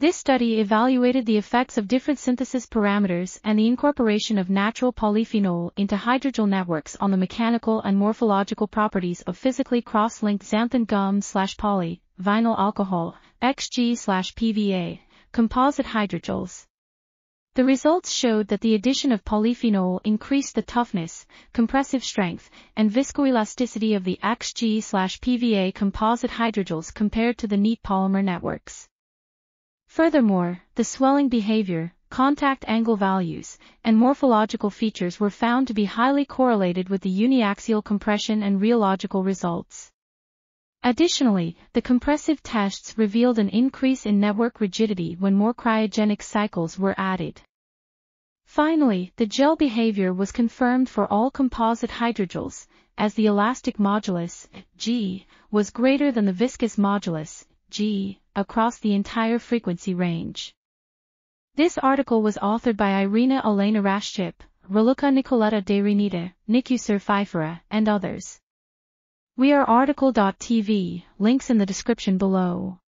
This study evaluated the effects of different synthesis parameters and the incorporation of natural polyphenol into hydrogel networks on the mechanical and morphological properties of physically cross-linked xanthan gum slash poly, vinyl alcohol, XG slash PVA, composite hydrogels. The results showed that the addition of polyphenol increased the toughness, compressive strength, and viscoelasticity of the XG slash PVA composite hydrogels compared to the neat polymer networks. Furthermore, the swelling behavior, contact angle values, and morphological features were found to be highly correlated with the uniaxial compression and rheological results. Additionally, the compressive tests revealed an increase in network rigidity when more cryogenic cycles were added. Finally, the gel behavior was confirmed for all composite hydrogels, as the elastic modulus, G, was greater than the viscous modulus, G, across the entire frequency range. This article was authored by Irina Elena Raschip, Raluca Nicoletta de Renita, Nicusor Fifere, and others. We are RTCL.TV, links in the description below.